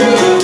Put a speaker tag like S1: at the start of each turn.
S1: you.